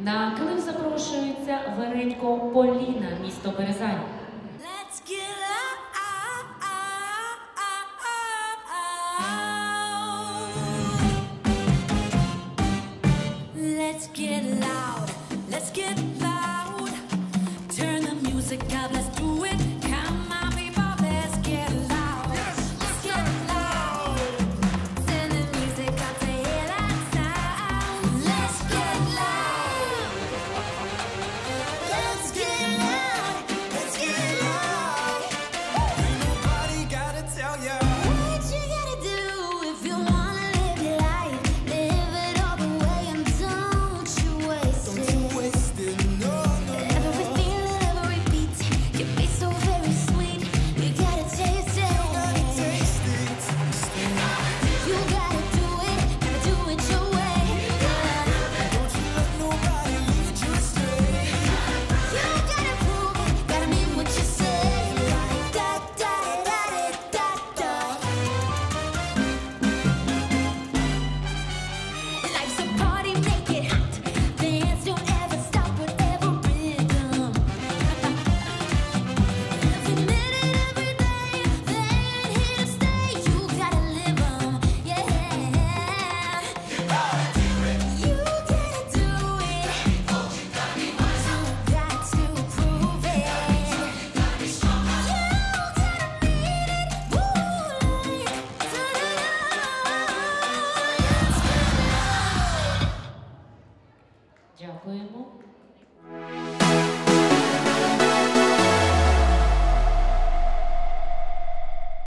На клив запрошується Веренько Поліна, місто Березань. Let's get loud, turn the music up, let's do it. も。